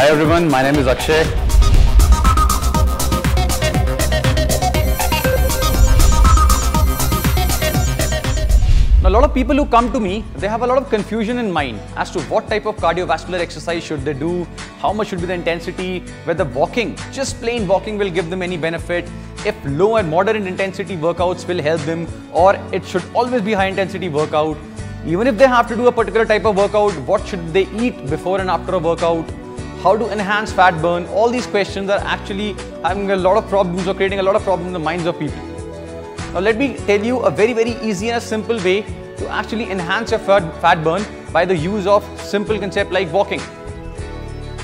Hi everyone, my name is Akshay. Now, a lot of people who come to me, they have a lot of confusion in mind as to what type of cardiovascular exercise should they do, how much should be the intensity, whether walking, just plain walking will give them any benefit, if low and moderate intensity workouts will help them, or it should always be high intensity workout. Even if they have to do a particular type of workout, what should they eat before and after a workout? How to enhance fat burn? All these questions are actually having a lot of problems or creating a lot of problems in the minds of people. Now let me tell you a very very easy and a simple way to actually enhance your fat, burn by the use of simple concept like walking.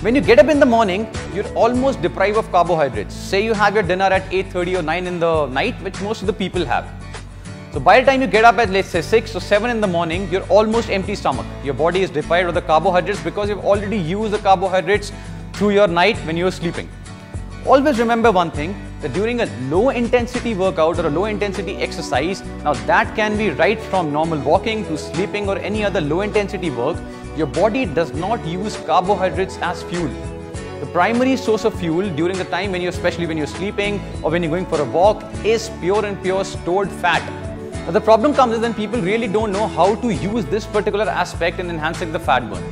When you get up in the morning, you're almost deprived of carbohydrates. Say you have your dinner at 8.30 or 9 in the night, which most of the people have. So by the time you get up at let's say 6 or 7 in the morning, you're almost empty stomach. Your body is deprived of the carbohydrates because you've already used the carbohydrates through your night when you're sleeping. Always remember one thing that during a low intensity workout or a low intensity exercise, now that can be right from normal walking to sleeping or any other low intensity work, your body does not use carbohydrates as fuel. The primary source of fuel during the time when you especially when you're sleeping or when you're going for a walk is pure and pure stored fat. But the problem comes is when people really don't know how to use this particular aspect in enhancing the fat burn.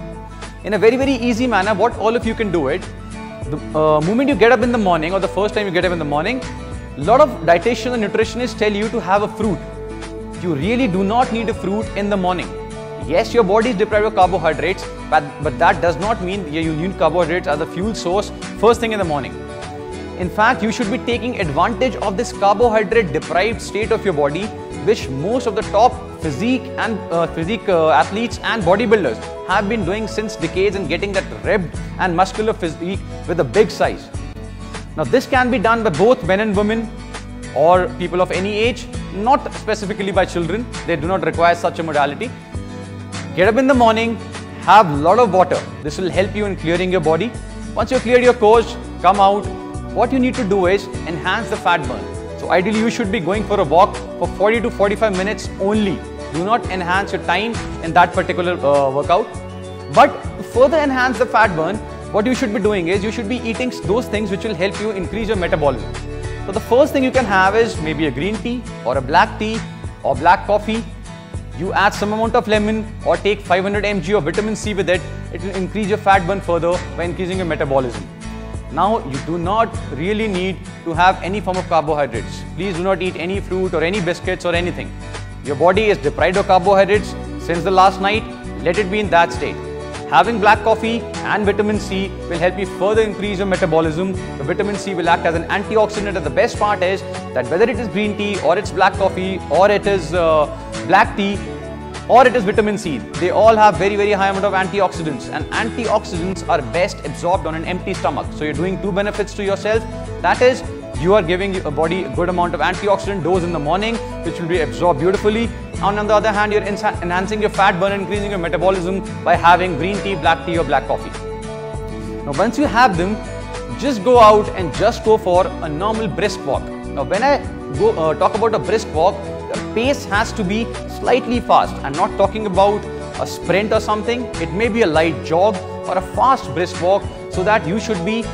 In a very very easy manner, what all of you can do it, the uh, moment you get up in the morning or the first time you get up in the morning, a lot of dietitians and nutritionists tell you to have a fruit. You really do not need a fruit in the morning. Yes, your body is deprived of carbohydrates, but, but that does not mean you need carbohydrates as a fuel source first thing in the morning. In fact, you should be taking advantage of this carbohydrate deprived state of your body, which most of the top physique and uh, physique uh, athletes and bodybuilders have been doing since decades and getting that ribbed and muscular physique with a big size. Now, this can be done by both men and women or people of any age, not specifically by children. They do not require such a modality. Get up in the morning, have a lot of water. This will help you in clearing your body. Once you've cleared your course, come out. What you need to do is enhance the fat burn. So ideally you should be going for a walk for 40 to 45 minutes only. Do not enhance your time in that particular uh, workout. But to further enhance the fat burn, what you should be doing is you should be eating those things which will help you increase your metabolism. So the first thing you can have is maybe a green tea or a black tea or black coffee. You add some amount of lemon or take 500 mg of vitamin C with it. It will increase your fat burn further by increasing your metabolism. Now you do not really need to have any form of carbohydrates. Please do not eat any fruit or any biscuits or anything. Your body is deprived of carbohydrates since the last night. Let it be in that state. Having black coffee and vitamin C will help you further increase your metabolism. The vitamin C will act as an antioxidant and the best part is that whether it is green tea or it's black coffee or it is uh, black tea or it is vitamin C, they all have very very high amount of antioxidants and antioxidants are best absorbed on an empty stomach. So you're doing two benefits to yourself. That is you are giving your body a good amount of antioxidant dose in the morning which will be absorbed beautifully. And on the other hand you're enhancing your fat burn increasing your metabolism by having green tea black tea or black coffee. Now once you have them just go out and just go for a normal brisk walk. Now when i go uh, talk about a brisk walk the pace has to be slightly fast. I'm not talking about a sprint or something. It may be a light jog or a fast brisk walk so that you should be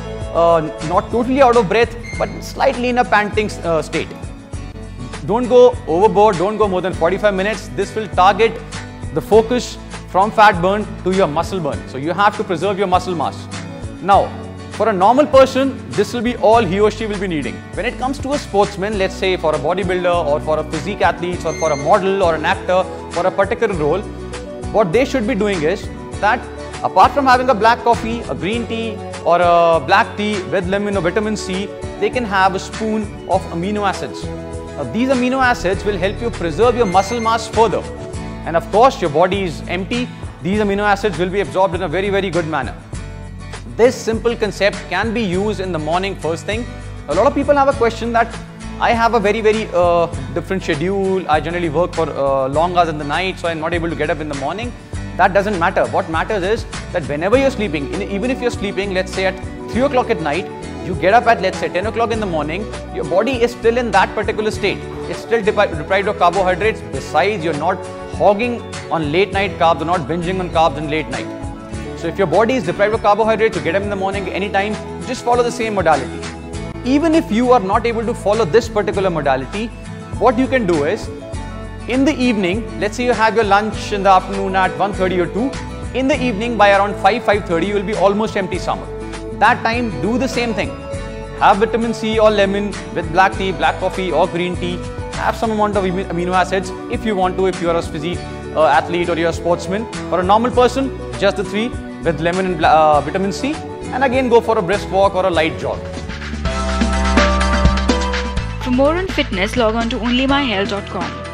not totally out of breath but slightly in a panting uh, state don't go overboard, don't go more than 45 minutes. This will target the focus from fat burn to your muscle burn. So you have to preserve your muscle mass. Now, for a normal person, this will be all he or she will be needing. When it comes to a sportsman, let's say for a bodybuilder or for a physique athlete or for a model or an actor for a particular role, what they should be doing is that apart from having a black coffee, a green tea or a black tea with lemon or vitamin C, they can have a spoon of amino acids. Now, these amino acids will help you preserve your muscle mass further. And of course, your body is empty. These amino acids will be absorbed in a very, very good manner. This simple concept can be used in the morning first thing. A lot of people have a question that I have a very, very uh, different schedule. I generally work for uh, long hours in the night, so I'm not able to get up in the morning. That doesn't matter. What matters is that whenever you're sleeping, even if you're sleeping, let's say at 3 o'clock at night, you get up at let's say 10 o'clock in the morning, your body is still in that particular state. It's still deprived of carbohydrates. Besides, you're not hogging on late night carbs, you're not binging on carbs in late night. So if your body is deprived of carbohydrates, you get up in the morning anytime, just follow the same modality. Even if you are not able to follow this particular modality, what you can do is in the evening, let's say you have your lunch in the afternoon at 1.30 or 2, in the evening by around 5, 5.30, you will be almost empty stomach. That time, do the same thing. Have vitamin C or lemon with black tea, black coffee or green tea. Have some amount of amino acids if you want to, if you are a physique uh, athlete or you're a sportsman. For a normal person, just the three with lemon and uh, vitamin C. And again, go for a brisk walk or a light jog. For more on fitness, log on to onlymyhealth.com.